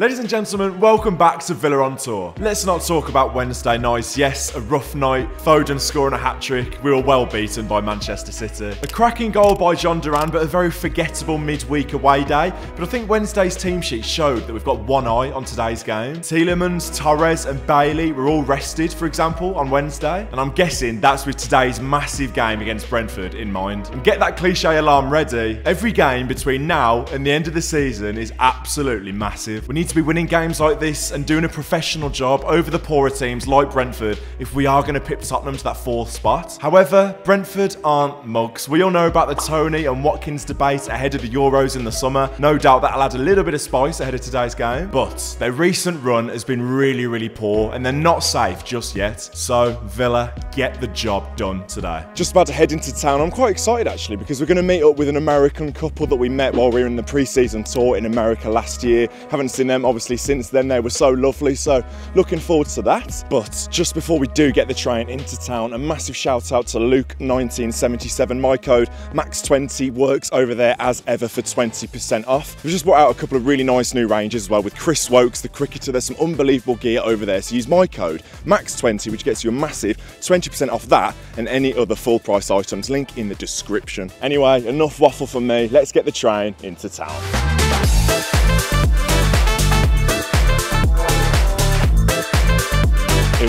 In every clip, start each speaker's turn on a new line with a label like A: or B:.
A: Ladies and gentlemen, welcome back to Villa on Tour. Let's not talk about Wednesday nights. Yes, a rough night. Foden scoring a hat trick. We were well beaten by Manchester City. A cracking goal by Jhon Durán, but a very forgettable midweek away day. But I think Wednesday's team sheet showed that we've got one eye on today's game. Tielemans, Torres, and Bailey were all rested, for example, on Wednesday. And I'm guessing that's with today's massive game against Brentford in mind. And get that cliche alarm ready. Every game between now and the end of the season is absolutely massive. We need to be winning games like this and doing a professional job over the poorer teams like Brentford if we are going to pip Tottenham to that fourth spot. However, Brentford aren't mugs. We all know about the Toney and Watkins debate ahead of the Euros in the summer. No doubt that'll add a little bit of spice ahead of today's game. But their recent run has been really, really poor and they're not safe just yet. So, Villa, get the job done today. Just about to head into town. I'm quite excited actually because we're going to meet up with an American couple that we met while we were in the pre-season tour in America last year. Haven't seen them obviously since then. They were so lovely. So looking forward to that. But just before we do get the train into town, a massive shout out to Luke 1977. My code Max20 works over there as ever for 20% off. We've just brought out a couple of really nice new ranges as well with Chris Woakes, the cricketer. There's some unbelievable gear over there. So use my code Max20, which gets you a massive 20% off that and any other full price items. Link in the description. Anyway, enough waffle from me. Let's get the train into town.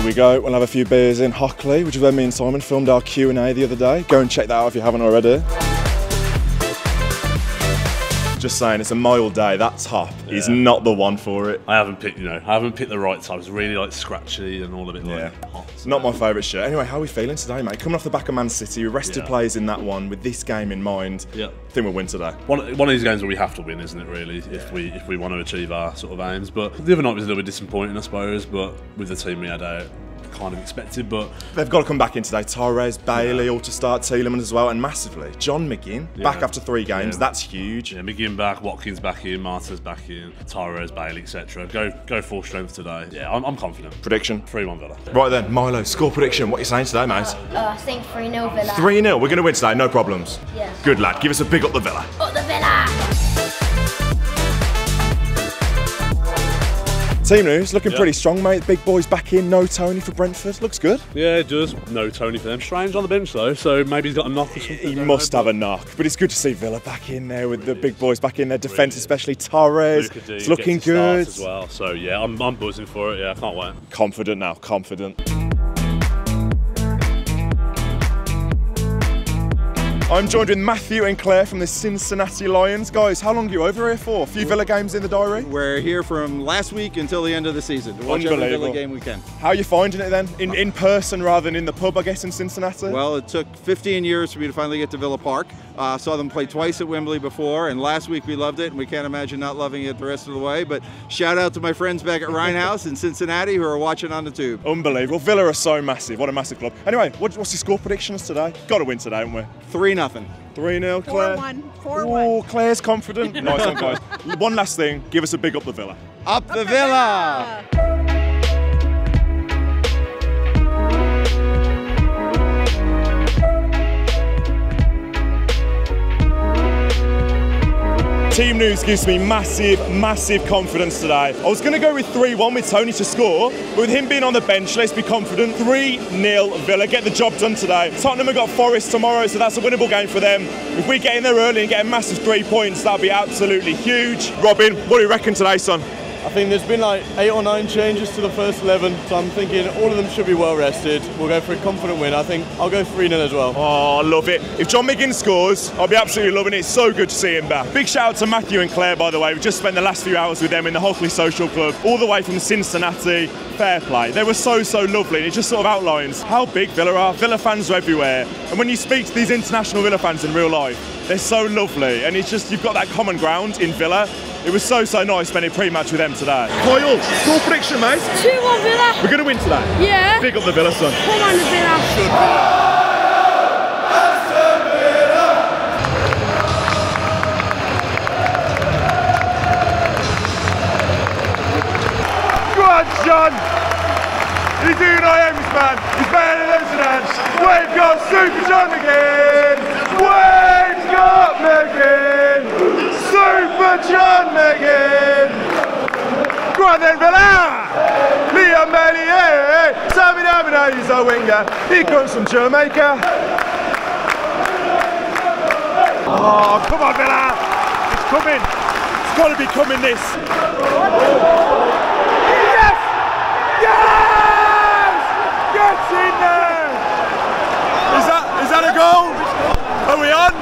A: Here we go. We'll have a few beers in Hockley, which is where me and Simon filmed our Q&A the other day. Go and check that out if you haven't already. Just saying, it's a mild day. That top yeah. is not the one for it.
B: I haven't picked, you know, I haven't picked the right top. It's really like scratchy and all of it.
A: Yeah, like hot, so. not my favourite shirt. Anyway, how are we feeling today, mate? Coming off the back of Man City, we rested yeah. players in that one with this game in mind. Yeah, I think we'll win today.
B: One, one of these games where we have to win, isn't it? Really, yeah. if we if we want to achieve our sort of aims. But the other night was a little bit disappointing, I suppose. But with the team we had out, kind of expected, but
A: they've got to come back in today. Torres, Bailey, yeah. all to start, Tielemans as well, and massively. John McGinn yeah. back after three games. Yeah. That's huge.
B: Yeah, McGinn back, Watkins back in, Martinez back in, Torres, Bailey, etc. Go go full strength today. Yeah, I'm, I'm confident.
A: Prediction?
B: Three one Villa.
A: Right then, Milo, score prediction. What are you saying today, mate?
C: Uh, uh, I think three 0 Villa.
A: Three 0 We're going to win today, no problems.
C: Yeah.
A: Good lad. Give us a big up the Villa.
C: Up the Villa.
A: Team news looking pretty strong, mate. Big boys back in. No Toney for Brentford. Looks good.
B: Yeah, it does. No Toney for them. Strange on the bench though, so maybe he's got a knock or something.
A: He must know, have a knock, but it's good to see Villa back in there with the big boys back in their defence, especially Torres. It's looking good
B: as well. So yeah, I'm, I'm buzzing for it. Yeah, I can't wait.
A: Confident now. Confident. I'm joined with Matthew and Claire from the Cincinnati Lions. Guys, how long are you over here for? A few Villa games in the diary?
D: We're here from last week until the end of the season to watch every Villa game we can.
A: How are you finding it then? In, in person rather than in the pub, I guess, in Cincinnati?
D: Well, it took 15 years for me to finally get to Villa Park. Uh, saw them play twice at Wembley before, and last week we loved it, and we can't imagine not loving it the rest of the way. But shout out to my friends back at Rhine House in Cincinnati who are watching on the tube.
A: Unbelievable. Villa are so massive. What a massive club. Anyway, what, what's your score predictions today? Got to win today, haven't we?
D: 3 nothing.
A: 3 0, Claire.
E: 4 1. 4 1.
A: Oh, Claire's confident. nice one, guys. One last thing give us a big up the Villa.
D: Up, up the, the villa. villa.
A: Team news gives me massive, massive confidence today. I was going to go with 3-1 with Toney to score, but with him being on the bench, let's be confident. 3-0 Villa, get the job done today. Tottenham have got Forest tomorrow, so that's a winnable game for them. If we get in there early and get a massive three points, that'll be absolutely huge. Robin, what do you reckon today, son?
F: I think there's been like eight or nine changes to the first 11, so I'm thinking all of them should be well rested. We'll go for a confident win. I think I'll go 3 0 as well.
A: Oh, I love it. If John McGinn scores, I'll be absolutely loving it. It's so good to see him back. Big shout out to Matthew and Claire, by the way. We just spent the last few hours with them in the Hockley Social Club, all the way from Cincinnati. Fair play. They were so, so lovely. And it just sort of outlines how big Villa are. Villa fans are everywhere. And when you speak to these international Villa fans in real life, they're so lovely. And it's just, you've got that common ground in Villa it was so, so nice spending pre-match with them today. Kyle, score prediction, mate?
E: 2-1 Villa.
A: We're going to win today?
E: Yeah.
A: Big up the Villa, son.
E: Come on, the Villa.
A: Go on, John! He's doing IMs, man. He's better than Amsterdam. We've got Super John again. We've got McGinn. Super John McGinn! on then, Villa! Leon Bailey, Sammy Damina, he's a winger. He comes from Jamaica. Oh, come on, Villa! It's coming. It's got to be coming, this. Yes! Yes! Gets in there! Is that, is that a goal? Are we on?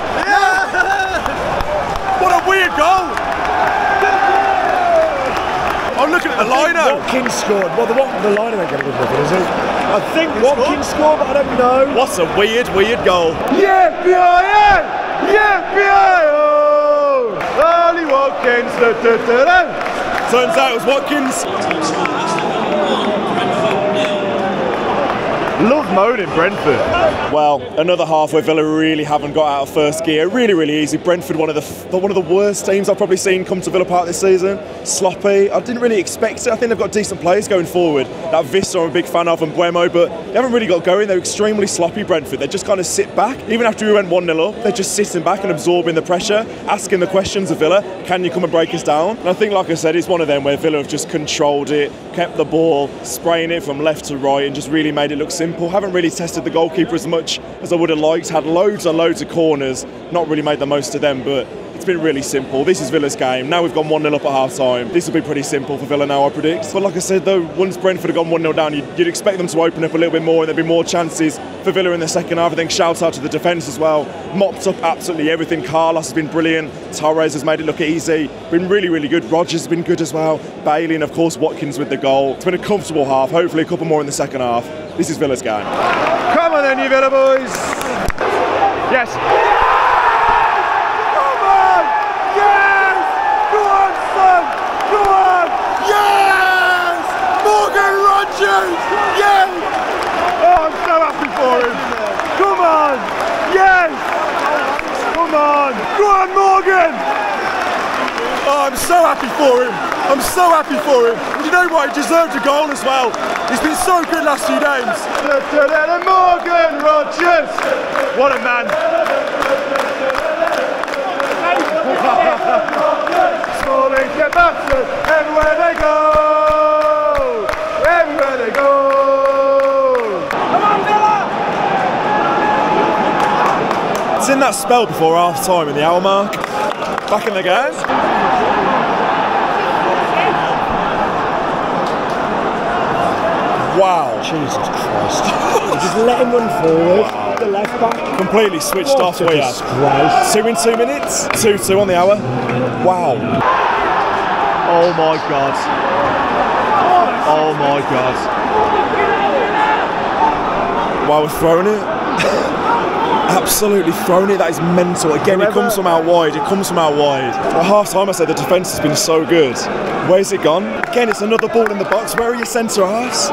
A: What a weird goal! I'm looking at the liner.
G: Watkins scored. Well, the, Wat- the liner ain't going to be nothing, is it? I think Watkins scored, but I don't know.
A: What's a weird, weird goal? Yeah, PIA! Yeah, PIA! Ollie Watkins. Da, da, da, da. Turns out it was Watkins. Love moaning Brentford. Well, another half where Villa really haven't got out of first gear. Really, really easy. Brentford, one of the one of the worst teams I've probably seen come to Villa Park this season. Sloppy. I didn't really expect it. I think they've got decent players going forward. That Wissa I'm a big fan of and Mbeumo, but they haven't really got going. They're extremely sloppy, Brentford. They just kind of sit back. Even after we went 1 0 up, they're just sitting back and absorbing the pressure, asking the questions of Villa. Can you come and break us down? And I think, like I said, it's one of them where Villa have just controlled it, kept the ball, spraying it from left to right, and just really made it look simple. Haven't really tested the goalkeeper as much as I would have liked. Had loads and loads of corners, not really made the most of them, but it's been really simple. This is Villa's game. Now we've gone 1 0 up at half time. This will be pretty simple for Villa now, I predict. But like I said, though, once Brentford have gone 1 0 down, you'd, you'd expect them to open up a little bit more and there'd be more chances for Villa in the second half. I think shout out to the defence as well. Mopped up absolutely everything. Carlos has been brilliant. Torres has made it look easy. Been really, really good. Rogers has been good as well. Bailey and, of course, Watkins with the goal. It's been a comfortable half. Hopefully, a couple more in the second half. This is Villa's game. Come on then, you Villa boys. Yes. Come on! Yes! Go on, son! Go on! Yes! Morgan Rogers! Yes! Oh, I'm so happy for him! Come on! Yes! Come on! Go on, Morgan! Oh, I'm so happy for him! I'm so happy for him! You know what? He deserved a goal as well. He's been so good last few games. Morgan Rogers! What a man! Smalling get battered In that spell before half time in the hour mark. Back in the game. Wow.
G: Jesus Christ. Just let him run forward. The left back.
A: Completely switched
G: What
A: off we. Two in two minutes. Two two on the hour. Wow. Oh my god. Oh my god. Wow, we're throwing it. Absolutely thrown it. That is mental. Again, it comes from out wide. It comes from out wide. At half time, I said the defence has been so good. Where's it gone? Again, it's another ball in the box. Where are your centre halves?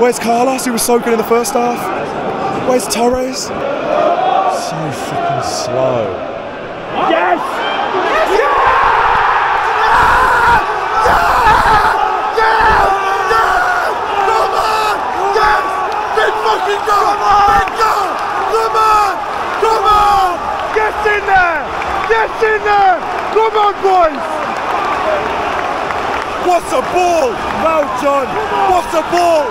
A: Where's Carlos, who was so good in the first half? Where's Torres? So fucking slow. What a ball! Well done! What a ball!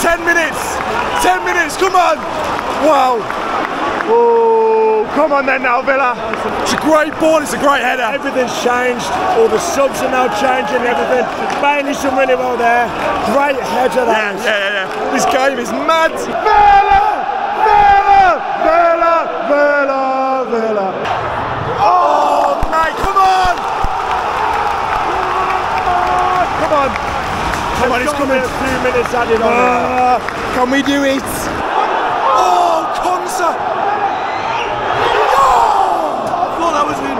A: Ten minutes! Ten minutes, come on! Wow! Oh, come on then now, Villa! It's a great ball, it's a great header!
G: Everything's changed. All the subs are now changing everything. Bailey's done really well there. Great header that
A: yeah, yeah, yeah. This game is mad! Villa! Villa! Villa! Villa! Villa! Oh, mate, come on! Come on! Come on, it's coming!
G: A few minutes added on.
A: Ah, can we do it? Oh, Konsa! Oh I thought that was in.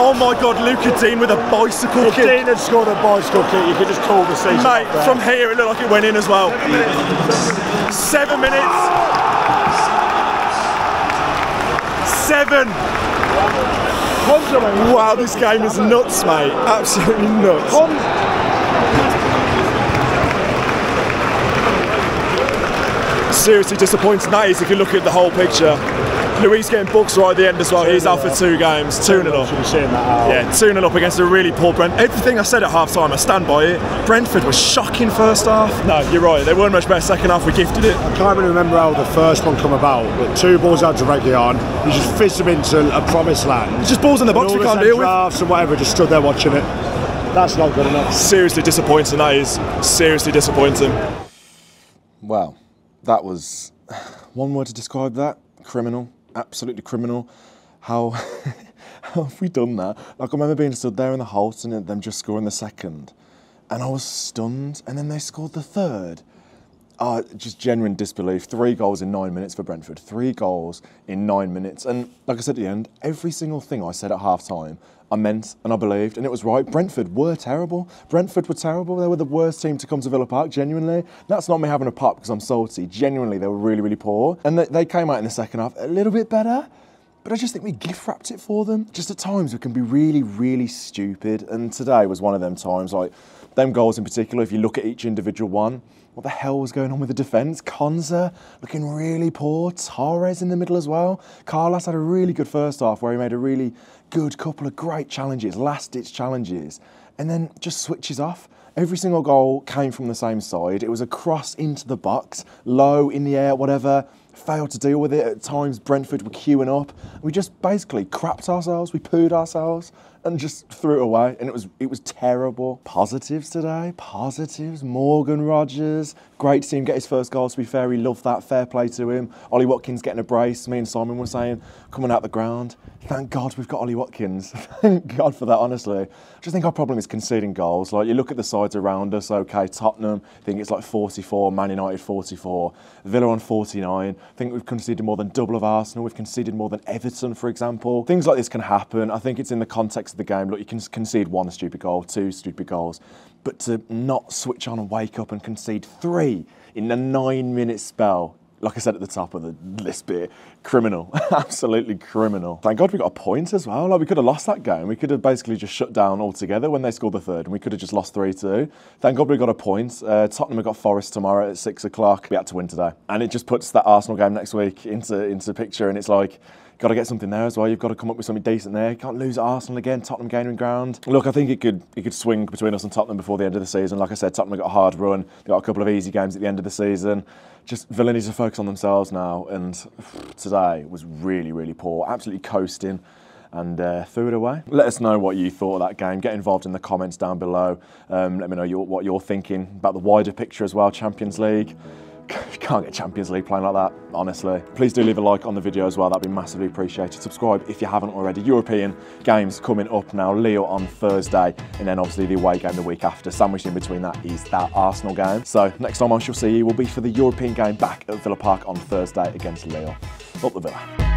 A: Oh my God, Luca Digne with a bicycle
G: If
A: kick.
G: Digne had scored a bicycle kick, you could just call the season.
A: Mate, from here it looked like it went in as well. Seven minutes. Seven. Wow, this game is nuts, mate. Absolutely nuts. Seriously disappointing that is if you look at the whole picture.
H: Luiz getting booked right at the end as well. He's out for two games, 2 0
G: Should be
H: up.
G: seeing that out.
H: Yeah, 2 0 up against a really poor Brent. Everything I said at half time, I stand by it. Brentford was shocking first half. No, you're right. They weren't much better second half. We gifted it.
G: I can't really remember how the first one come about, but two balls out to Reguilon. He just fizzed them into a promised land.
H: It's just balls in the box we can't deal with.
G: drafts and whatever, just stood there watching it. That's not good enough.
H: Seriously disappointing, that is. Seriously disappointing.
A: Well, that was one word to describe that criminal, absolutely criminal. How, how have we done that? Like, I remember being stood there in the Holte and them just scoring the second, and I was stunned, and then they scored the third. Oh, just genuine disbelief. Three goals in nine minutes for Brentford. Three goals in nine minutes. And like I said at the end, every single thing I said at half time, I meant and I believed, and it was right. Brentford were terrible. Brentford were terrible. They were the worst team to come to Villa Park, genuinely. That's not me having a pop because I'm salty. Genuinely, they were really, really poor. And they, they came out in the second half a little bit better. But I just think we gift wrapped it for them. Just at times we can be really, really stupid. And today was one of them times. Like them goals in particular, if you look at each individual one, what the hell was going on with the defence? Konsa looking really poor. Torres in the middle as well. Carlos had a really good first half where he made a really good couple of great challenges, last ditch challenges, and then just switches off. Every single goal came from the same side. It was a cross into the box, low in the air, whatever. Failed to deal with it. At times, Brentford were queuing up. We just basically crapped ourselves. We pooed ourselves and just threw it away. And it was it was terrible. Positives today. Positives. Morgan Rogers. Great to see him get his first goal. To be fair, he loved that. Fair play to him. Ollie Watkins getting a brace. Me and Simon were saying coming out the ground. Thank God we've got Ollie Watkins. Thank God for that. Honestly, I just think our problem is conceding goals. Like you look at the sides around us. Okay, Tottenham. I think it's like 44. Man United 44. Villa on 49. I think we've conceded more than double of Arsenal. We've conceded more than Everton, for example. Things like this can happen. I think it's in the context of the game. Look, you can concede one stupid goal, two stupid goals, but to not switch on and wake up and concede three in a nine-minute spell. Like I said at the top of the list bit, criminal, absolutely criminal. Thank God we got a point as well. Like we could have lost that game. We could have basically just shut down altogether when they scored the third, and we could have just lost three-two. Thank God we got a point. Uh, Tottenham have got Forest tomorrow at six o'clock. We had to win today, and it just puts that Arsenal game next week into into picture. And it's like got to get something there as well. You've got to come up with something decent there. You can't lose Arsenal again. Tottenham gaining ground. Look, I think it could it could swing between us and Tottenham before the end of the season. Like I said, Tottenham got a hard run. They've got a couple of easy games at the end of the season. Just Villa needs to focus on themselves now. And today was really, really poor. Absolutely coasting. And uh, threw it away. Let us know what you thought of that game. Get involved in the comments down below. Um, let me know your, what you're thinking about the wider picture as well. Champions League. You can't get Champions League playing like that, honestly. Please do leave a like on the video as well, that'd be massively appreciated. Subscribe if you haven't already. European games coming up now, Lille on Thursday, and then obviously the away game the week after. Sandwiched in between that is that Arsenal game. So next time I shall see you will be for the European game back at Villa Park on Thursday against Lille. Up the Villa.